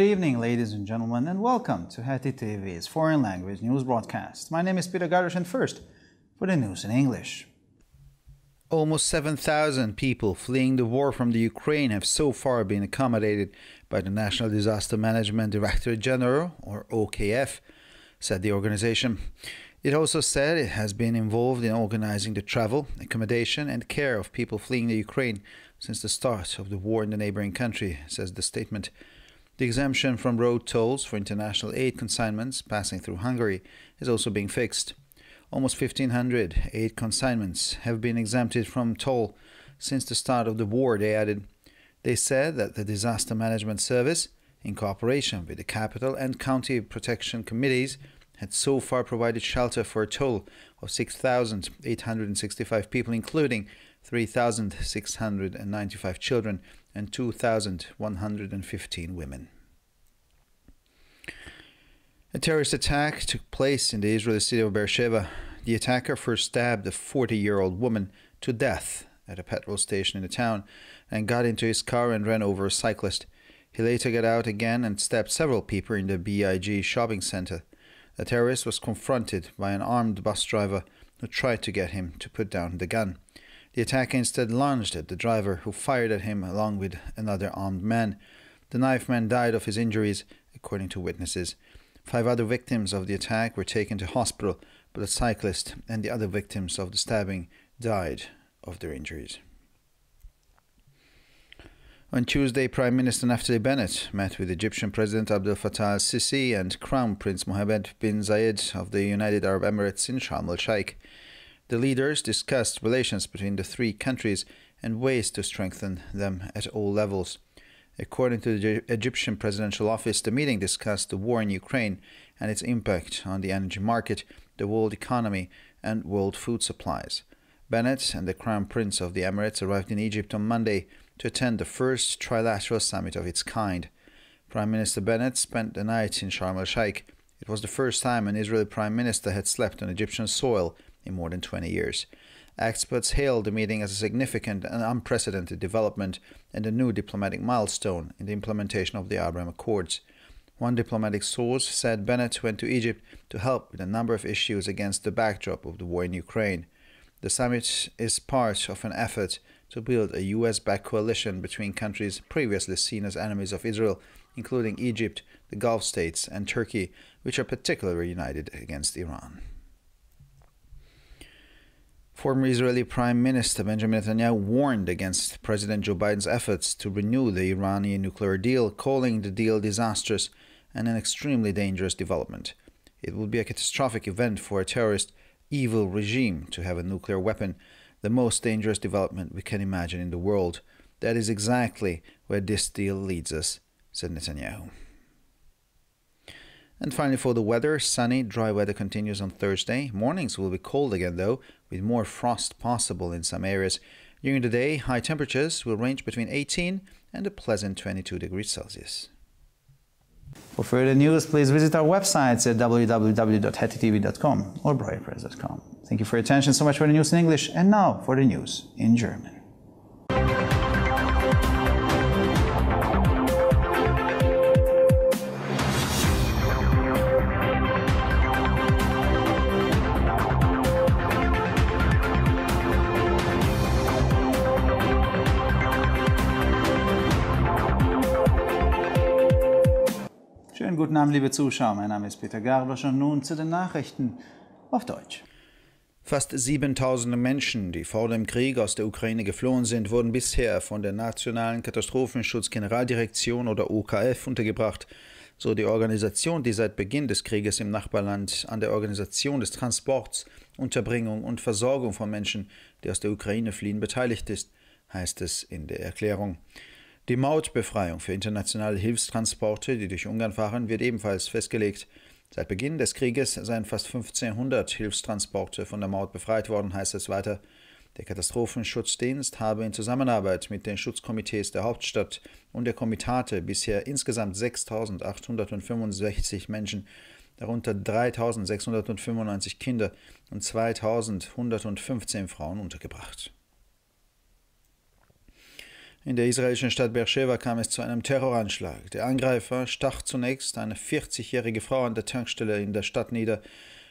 Good evening, ladies and gentlemen, and welcome to Heti TV's foreign language news broadcast. My name is Peter Garish, and first, for the news in English. Almost 7,000 people fleeing the war from the Ukraine have so far been accommodated by the National Disaster Management Directorate General, or OKF, said the organization. It also said it has been involved in organizing the travel, accommodation, and care of people fleeing the Ukraine since the start of the war in the neighboring country, says the statement. The exemption from road tolls for international aid consignments passing through Hungary is also being fixed. Almost 1,500 aid consignments have been exempted from toll since the start of the war, they added. They said that the Disaster Management Service, in cooperation with the capital and county protection committees, had so far provided shelter for a total of 6,865 people, including 3,695 children and 2,115 women. A terrorist attack took place in the Israeli city of Beersheba. The attacker first stabbed a 40 year old woman to death at a petrol station in the town and got into his car and ran over a cyclist. He later got out again and stabbed several people in the BIG shopping center. The terrorist was confronted by an armed bus driver who tried to get him to put down the gun. The attacker instead lunged at the driver, who fired at him along with another armed man. The knife man died of his injuries, according to witnesses. Five other victims of the attack were taken to hospital, but the cyclist and the other victims of the stabbing died of their injuries. On Tuesday, Prime Minister Naftali Bennett met with Egyptian President Abdel Fattah al-Sisi and Crown Prince Mohammed bin Zayed of the United Arab Emirates in Sharm el-Sheikh. The leaders discussed relations between the three countries and ways to strengthen them at all levels. According to the Egyptian Presidential Office, the meeting discussed the war in Ukraine and its impact on the energy market, the world economy, and world food supplies. Bennett and the Crown Prince of the Emirates arrived in Egypt on Monday to attend the first trilateral summit of its kind. Prime Minister Bennett spent the night in Sharm el Sheikh. It was the first time an Israeli Prime Minister had slept on Egyptian soil in more than 20 years. Experts hailed the meeting as a significant and unprecedented development and a new diplomatic milestone in the implementation of the Abraham Accords. One diplomatic source said Bennett went to Egypt to help with a number of issues against the backdrop of the war in Ukraine. The summit is part of an effort to build a US backed coalition between countries previously seen as enemies of Israel, including Egypt, the Gulf states, and Turkey, which are particularly united against Iran. Former Israeli Prime Minister Benjamin Netanyahu warned against President Joe Biden's efforts to renew the Iranian nuclear deal, calling the deal disastrous and an extremely dangerous development. It would be a catastrophic event for a terrorist, evil regime to have a nuclear weapon, the most dangerous development we can imagine in the world. That is exactly where this deal leads us, said Netanyahu. And finally, for the weather, sunny, dry weather continues on Thursday. Mornings will be cold again, though, with more frost possible in some areas. During the day, high temperatures will range between 18 and a pleasant 22 degrees Celsius. For further news, please visit our websites at www.hetitv.com or broadpress.com. Thank you for your attention so much for the news in English, and now for the news in German. Abend, liebe Zuschauer. Mein Name ist Peter Garbasch und nun zu den Nachrichten auf Deutsch. Fast 7000 Menschen, die vor dem Krieg aus der Ukraine geflohen sind, wurden bisher von der Nationalen Katastrophenschutzgeneraldirektion oder OKF untergebracht, so die Organisation, die seit Beginn des Krieges im Nachbarland an der Organisation des Transports, Unterbringung und Versorgung von Menschen, die aus der Ukraine fliehen, beteiligt ist, heißt es in der Erklärung. Die Mautbefreiung für internationale Hilfstransporte, die durch Ungarn fahren, wird ebenfalls festgelegt. Seit Beginn des Krieges seien fast 1500 Hilfstransporte von der Maut befreit worden, heißt es weiter. Der Katastrophenschutzdienst habe in Zusammenarbeit mit den Schutzkomitees der Hauptstadt und der Komitate bisher insgesamt 6.865 Menschen, darunter 3.695 Kinder und 2.115 Frauen untergebracht. In der israelischen Stadt Beersheba kam es zu einem Terroranschlag. Der Angreifer stach zunächst eine 40-jährige Frau an der Tankstelle in der Stadt nieder,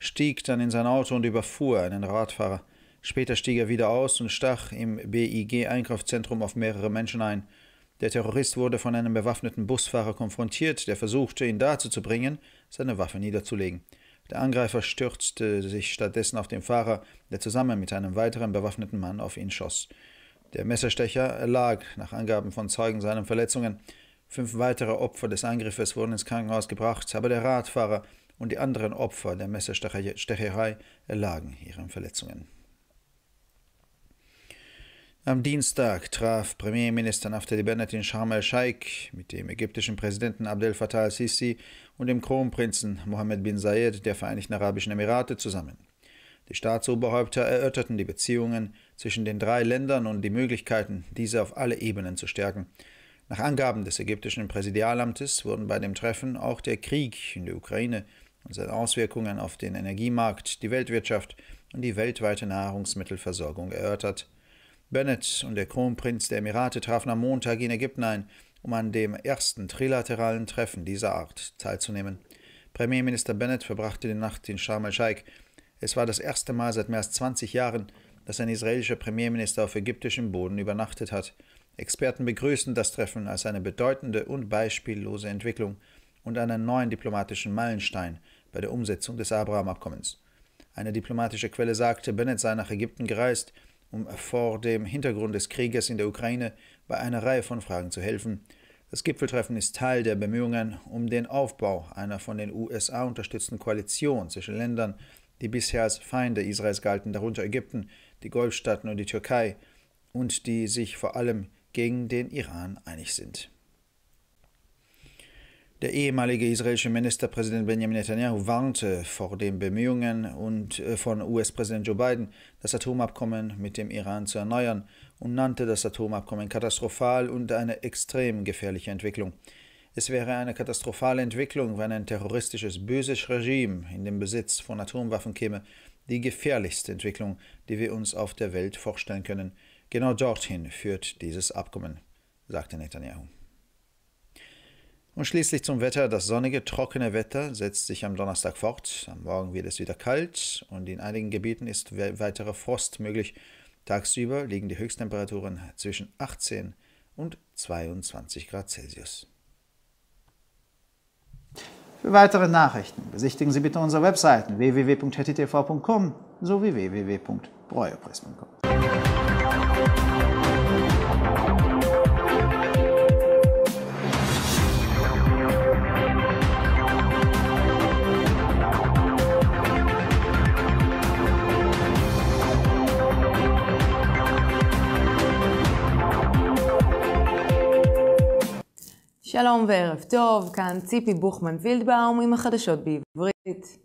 stieg dann in sein Auto und überfuhr einen Radfahrer. Später stieg er wieder aus und stach im BIG-Einkaufszentrum auf mehrere Menschen ein. Der Terrorist wurde von einem bewaffneten Busfahrer konfrontiert, der versuchte, ihn dazu zu bringen, seine Waffe niederzulegen. Der Angreifer stürzte sich stattdessen auf den Fahrer, der zusammen mit einem weiteren bewaffneten Mann auf ihn schoss. Der Messerstecher erlag nach Angaben von Zeugen seinen Verletzungen. Fünf weitere Opfer des Angriffes wurden ins Krankenhaus gebracht, aber der Radfahrer und die anderen Opfer der Messerstecherei erlagen ihren Verletzungen. Am Dienstag traf Premierminister Naftali Bennett in Sharm el-Sheikh mit dem ägyptischen Präsidenten Abdel Fattah al-Sisi und dem Kronprinzen Mohammed bin Zayed der Vereinigten Arabischen Emirate zusammen. Die Staatsoberhäupter erörterten die Beziehungen zwischen den drei Ländern und die Möglichkeiten, diese auf alle Ebenen zu stärken. Nach Angaben des ägyptischen Präsidialamtes wurden bei dem Treffen auch der Krieg in der Ukraine und seine Auswirkungen auf den Energiemarkt, die Weltwirtschaft und die weltweite Nahrungsmittelversorgung erörtert. Bennett und der Kronprinz der Emirate trafen am Montag in Ägypten ein, um an dem ersten trilateralen Treffen dieser Art teilzunehmen. Premierminister Bennett verbrachte die Nacht in Sharm el-Sheikh es war das erste Mal seit mehr als 20 Jahren, dass ein israelischer Premierminister auf ägyptischem Boden übernachtet hat. Experten begrüßen das Treffen als eine bedeutende und beispiellose Entwicklung und einen neuen diplomatischen Meilenstein bei der Umsetzung des Abraham-Abkommens. Eine diplomatische Quelle sagte, Bennett sei nach Ägypten gereist, um vor dem Hintergrund des Krieges in der Ukraine bei einer Reihe von Fragen zu helfen. Das Gipfeltreffen ist Teil der Bemühungen um den Aufbau einer von den USA unterstützten Koalition zwischen Ländern die bisher als Feinde Israels galten, darunter Ägypten, die Golfstaaten und die Türkei, und die sich vor allem gegen den Iran einig sind. Der ehemalige israelische Ministerpräsident Benjamin Netanyahu warnte vor den Bemühungen und äh, von US-Präsident Joe Biden, das Atomabkommen mit dem Iran zu erneuern und nannte das Atomabkommen katastrophal und eine extrem gefährliche Entwicklung. Es wäre eine katastrophale Entwicklung, wenn ein terroristisches, böses Regime in den Besitz von Atomwaffen käme, die gefährlichste Entwicklung, die wir uns auf der Welt vorstellen können. Genau dorthin führt dieses Abkommen, sagte Netanyahu. Und schließlich zum Wetter. Das sonnige, trockene Wetter setzt sich am Donnerstag fort. Am Morgen wird es wieder kalt und in einigen Gebieten ist weiterer Frost möglich. Tagsüber liegen die Höchsttemperaturen zwischen 18 und 22 Grad Celsius. Für weitere Nachrichten besichtigen Sie bitte unsere Webseiten www.ttv.com sowie www.breuerpress.com. שלום וערב טוב, כאן ציפי בוכמן וילדבאום עם החדשות בעברית.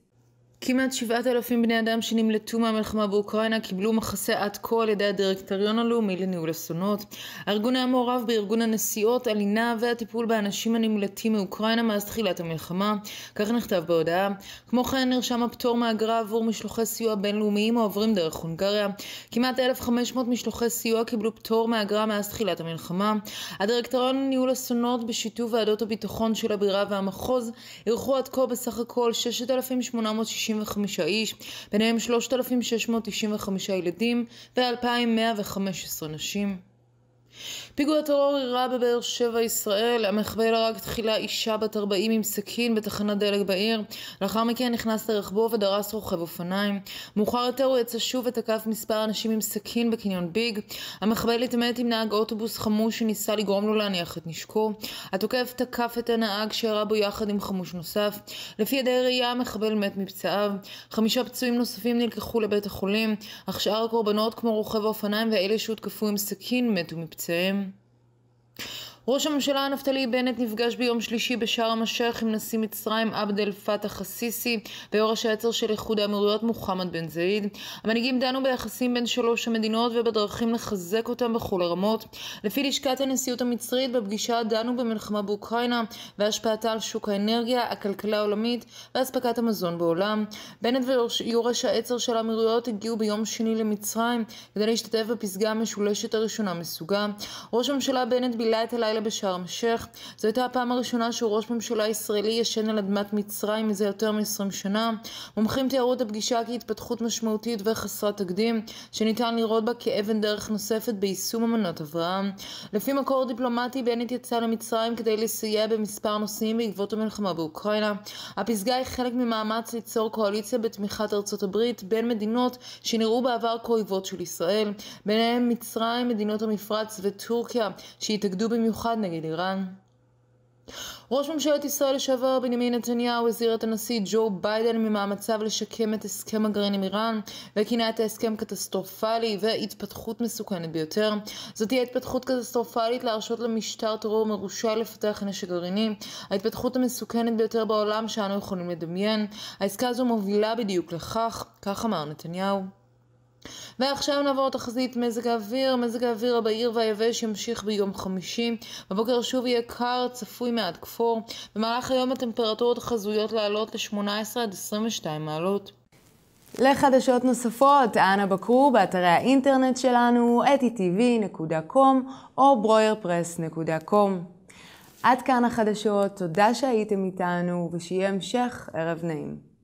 כמעט 7,000 בני אדם שנמלטו מהמלחמה באוקראינה קיבלו מחסה עד כה על ידי הדירקטוריון הלאומי לניהול אסונות. הארגון היה מעורב בארגון הנסיעות, הלינה והטיפול באנשים הנמלטים מאוקראינה מאז תחילת המלחמה, כך נכתב בהודעה. כמו כן נרשם הפטור מאגרה עבור משלוחי סיוע בינלאומיים העוברים דרך הונגריה. כמעט 1,500 משלוחי סיוע קיבלו פטור מאגרה מאז תחילת המלחמה. הדירקטוריון לניהול אסונות בשיתוף ועדות הביטחון של הבירה והמחוז אירחו עד כה בסך הכל 6,860 365 איש, ביניהם 3,695 ילדים ו-2,115 נשים. פיגוע טרור אירע בבאר שבע ישראל, המחבל הרג תחילה אישה בת 40 עם סכין בתחנת דלק בעיר, לאחר מכן נכנס לרכבו ודרס רוכב אופניים. מאוחר יותר הוא יצא שוב ותקף מספר אנשים עם סכין בקניון ביג. המחבל התעמת עם נהג אוטובוס חמוש שניסה לגרום לו להניח את נשקו. התוקף תקף את הנהג שירה בו יחד עם חמוש נוסף. לפי ידי ראייה המחבל מת מפצעיו. חמישה פצועים נוספים נלקחו לבית החולים, אך שאר הקורבנות כמו רוכב האופניים ואלה שהותקפו עם סכין מתו se ראש הממשלה נפתלי בנט נפגש ביום שלישי בשארם א-שייח עם נשיא מצרים עבד אל פתח א-סיסי ויורש העצר של איחוד האמירויות מוחמד בן זאיד. המנהיגים דנו ביחסים בין שלוש המדינות ובדרכים לחזק אותם בכל הרמות. לפי לשכת הנשיאות המצרית, בפגישה דנו במלחמה באוקראינה והשפעתה על שוק האנרגיה, הכלכלה העולמית ואספקת המזון בעולם. בנט ויורש העצר של האמירויות הגיעו ביום שני למצרים כדי להשתתף בפסגה המשולשת הראשונה מסוגה. ראש הממשלה בנט בילה את הלילה לילה בשארם א-שייח. זו הייתה הפעם הראשונה שהוא ראש ממשלה ישראלי ישן על אדמת מצרים מזה יותר מ-20 שנה. מומחים תיארו את הפגישה כהתפתחות משמעותית וחסרת תקדים, שניתן לראות בה כאבן דרך נוספת ביישום אמנות אברהם. לפי מקור דיפלומטי, בנט יצא למצרים כדי לסייע במספר נושאים בעקבות המלחמה באוקראינה. הפסגה היא חלק ממאמץ ליצור קואליציה בתמיכת ארצות הברית בין מדינות שנראו בעבר כאויבות של ישראל, ביניהם מצרים, מדינות המפרץ וטורקיה, שהתאגדו במיוחד במיוחד נגד איראן. ראש ממשלת ישראל לשעבר בנימין נתניהו הזהיר את הנשיא ג'ו ביידן ממאמציו לשקם את הסכם הגרעין עם איראן וכינה את ההסכם קטסטרופלי והתפתחות מסוכנת ביותר. זאת תהיה התפתחות קטסטרופלית להרשות למשטר טרור מרושע לפתח נשק גרעיני, ההתפתחות המסוכנת ביותר בעולם שאנו יכולים לדמיין. העסקה הזו מובילה בדיוק לכך, כך אמר נתניהו. ועכשיו נעבור תחזית מזג האוויר. מזג האוויר הבהיר והיבש ימשיך ביום חמישי. בבוקר שוב יהיה קר, צפוי מעט כפור. במהלך היום הטמפרטורות חזויות לעלות ל-18 עד 22 מעלות. לחדשות נוספות, אנא בקרו באתרי האינטרנט שלנו, etitv.com או broyerpress.com. עד כאן החדשות, תודה שהייתם איתנו ושיהיה המשך ערב נעים.